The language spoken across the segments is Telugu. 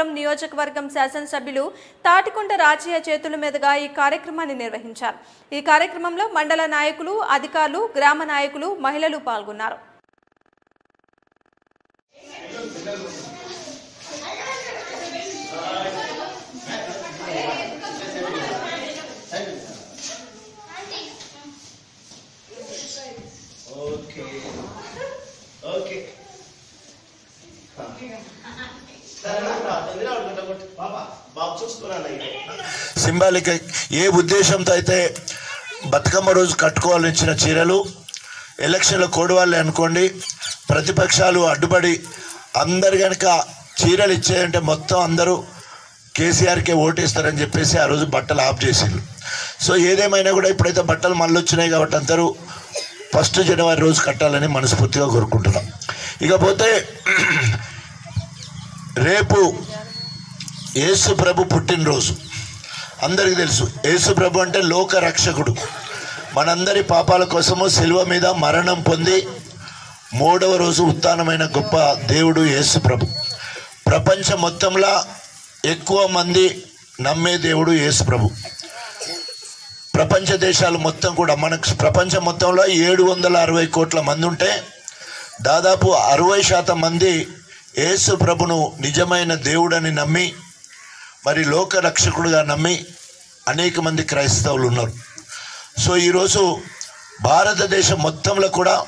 అనంతపురం నియోజకవర్గం శాసనసభ్యులు తాటికొండ రాజయ్య చేతుల మీదుగా ఈ కార్యక్రమాన్ని నిర్వహించారు. ఈ కార్యక్రమంలో మండల నాయకులు అధికారులు గ్రామ నాయకులు మహిళలు పాల్గొన్నారు. ఓకే ఓకే సింబాలిక్ ఏ ఉద్దేశంతో అయితే బతుకమ్మ రోజు కట్టుకోవాలని ఇచ్చిన చీరలు ఎలక్షన్లో కోడవాళ్ళే అనుకోండి ప్రతిపక్షాలు అడ్డుపడి అందరు కనుక చీరలు ఇచ్చేయంటే మొత్తం అందరూ కేసీఆర్కే ఓటేస్తారని చెప్పేసి ఆ రోజు బట్టలు ఆఫ్ చేసిండ్రు. సో ఏదేమైనా కూడా ఇప్పుడైతే బట్టలు మళ్ళీ వచ్చినాయి కాబట్టి అందరూ ఫస్ట్ జనవరి రోజు కట్టాలని మనస్ఫూర్తిగా కోరుకుంటున్నాం. ఇకపోతే రేపు యేసు ప్రభు పుట్టినరోజు. అందరికీ తెలుసు యేసు ప్రభు అంటే లోక రక్షకుడు మనందరి పాపాల కోసము శిలువ మీద మరణం పొంది మూడవ రోజు ఉత్థానమైన గొప్ప దేవుడు యేసు ప్రభు. ప్రపంచం మొత్తంలో ఎక్కువ మంది నమ్మే దేవుడు యేసు ప్రభు. ప్రపంచ దేశాలు మొత్తం కూడా మనకు ప్రపంచం మొత్తంలో ఏడు వందల అరవై కోట్ల మంది ఉంటే దాదాపు అరవై శాతం మంది యేసు ప్రభును నిజమైన దేవుడని నమ్మి మరి లోక రక్షకుడుగా నమ్మి అనేక మంది క్రైస్తవులు ఉన్నారు. సో ఈరోజు భారతదేశం మొత్తంలో కూడా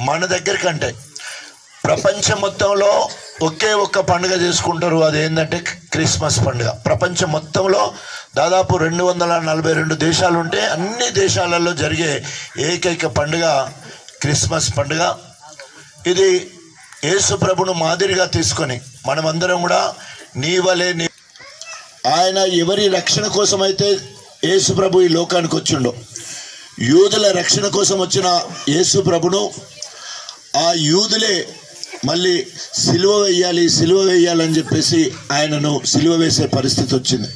మన దగ్గర కంటే ప్రపంచం మొత్తంలో ఒకే ఒక్క పండుగ చేసుకుంటారు. అది ఏంటంటే క్రిస్మస్ పండుగ. ప్రపంచం మొత్తంలో దాదాపు రెండు వందల నలభై రెండు దేశాలు ఉంటే అన్ని దేశాలలో జరిగే ఏకైక పండుగ క్రిస్మస్ పండుగ. ఇది యేసు ప్రభును మాదిరిగా తీసుకొని మనమందరం కూడా నీ వలే నీ ఆయన ఎవరి రక్షణ కోసం అయితే యేసు ప్రభు ఈ లోకానికి వచ్చిండో యూదుల రక్షణ కోసం వచ్చిన యేసు ప్రభును ఆ యూదులే మళ్ళీ సిలువ వేయాలి సిలువ వేయాలని చెప్పేసి ఆయనను సిలువ వేసే పరిస్థితి వచ్చింది.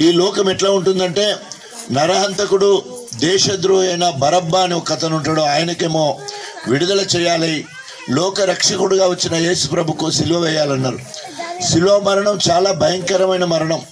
ఈ లోకం ఎట్లా ఉంటుందంటే నరహంతకుడు దేశద్రోహి అయిన బరబ్బా అనే ఒక కథను ఉంటాడు. ఆయనకేమో విడుదల చేయాలి లోక రక్షకుడుగా వచ్చిన యేసు ప్రభుకు సిలువ వేయాలన్నారు. సిలువ మరణం చాలా భయంకరమైన మరణం.